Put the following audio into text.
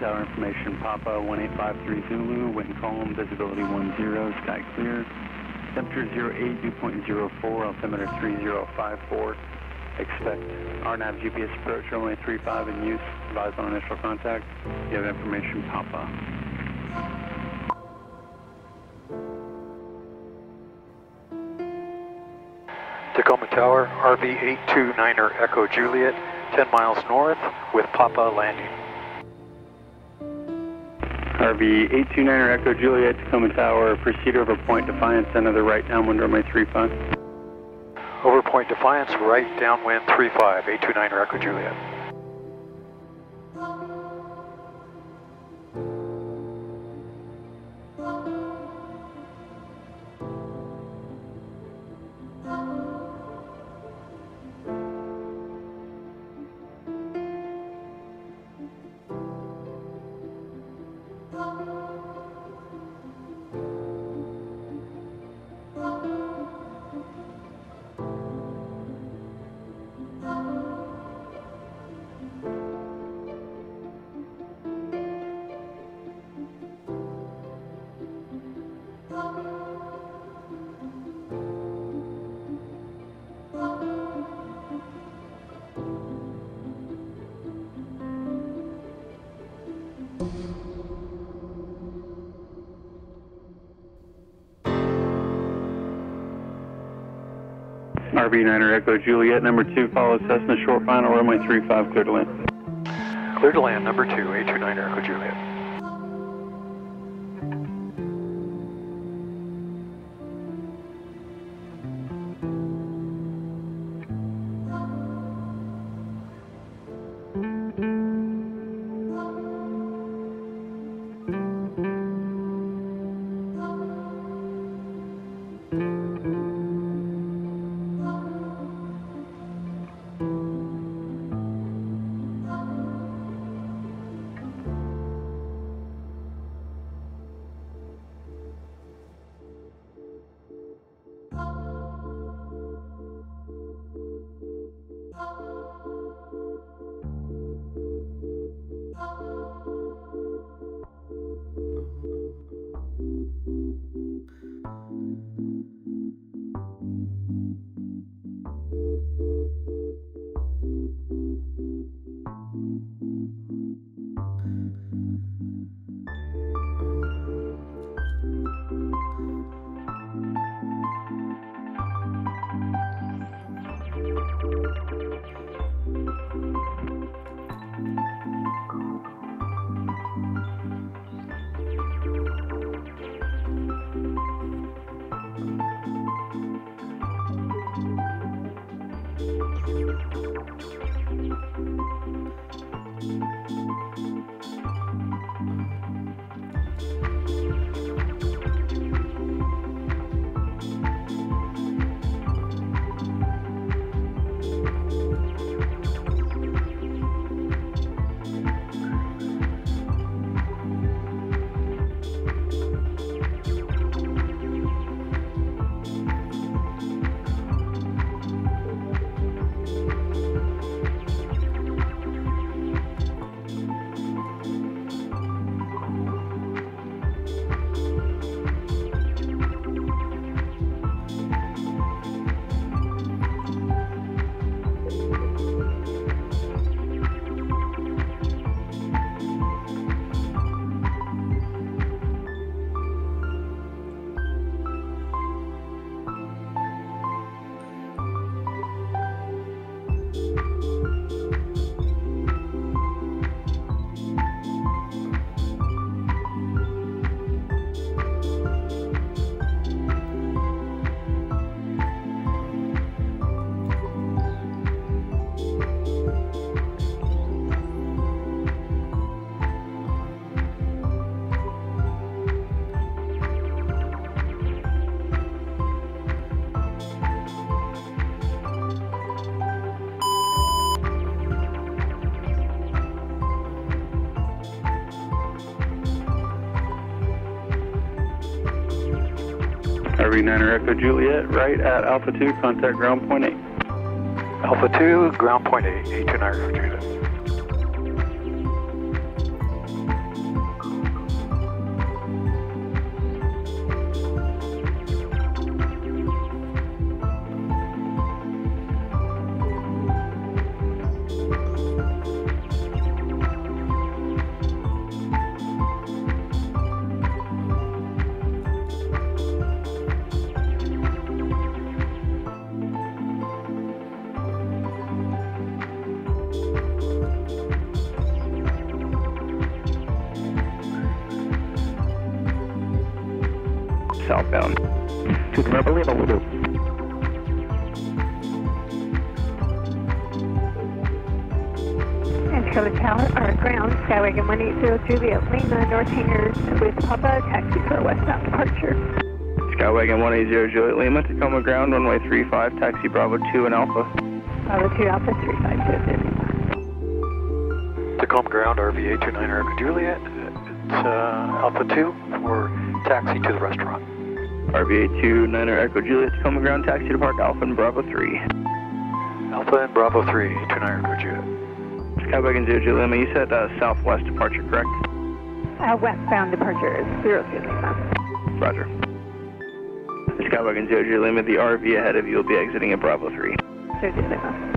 tower information, Papa 1853 Zulu, wind calm, visibility 10, sky clear. Temperature 08, dew point 04, altimeter 3054. Expect RNAV GPS approach runway 35 in use, advise on initial contact. You have information, Papa. Tacoma Tower, RV 829er Echo Juliet, 10 miles north with Papa landing. RV 829er Echo Juliet, Tacoma Tower, proceed over Point Defiance, another right downwind runway 35. Over Point Defiance, right downwind 35, 829er Echo Juliet. RV 9er Echo Juliet, number 2, follow Cessna short final, runway 35, clear to land. Clear to land, number 2, 829er Echo Juliet. RV9er Echo Juliet, right at Alpha 2, contact ground point 8. Alpha 2, ground point 8, 829 Echo Juliet. Southbound. To the Rebel Lima, will do. Anticola Tower, or ground, Skywagon 180 Juliet Lima, North Hangars with Papa, taxi for westbound departure. Skywagon 180 Juliet Lima, Tacoma ground, runway 35, taxi Bravo 2 and Alpha. Bravo 2 Alpha 352 Tacoma ground, RV 829 Echo Juliet. It's uh, Alpha 2 for taxi to the restaurant. RV829er Echo Juliet, Tacoma ground, taxi to Park Alpha and Bravo 3. Alpha and Bravo 3, 829 Echo Juliet. Skywagon 0 Juliet Lima, you said uh, southwest departure, correct? Uh, westbound departure is 00 Lima. Roger. Skywagon 0 Juliet Lima, the RV ahead of you will be exiting at Bravo 3. 00 Lima.